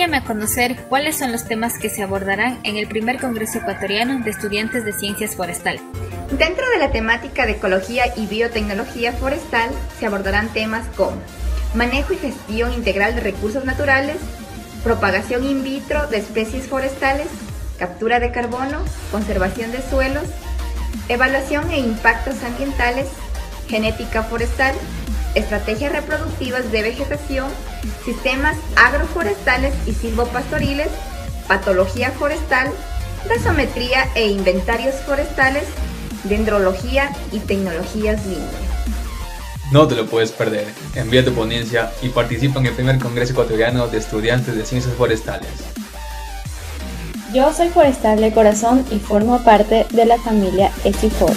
a conocer cuáles son los temas que se abordarán en el primer Congreso Ecuatoriano de Estudiantes de Ciencias Forestales. Dentro de la temática de ecología y biotecnología forestal se abordarán temas como manejo y gestión integral de recursos naturales, propagación in vitro de especies forestales, captura de carbono, conservación de suelos, evaluación e impactos ambientales, genética forestal, estrategias reproductivas de vegetación, sistemas agroforestales y silvopastoriles, patología forestal, gasometría e inventarios forestales, dendrología y tecnologías líneas. No te lo puedes perder. Envía tu ponencia y participa en el primer Congreso Ecuatoriano de Estudiantes de Ciencias Forestales. Yo soy forestal de corazón y formo parte de la familia ESIFOR.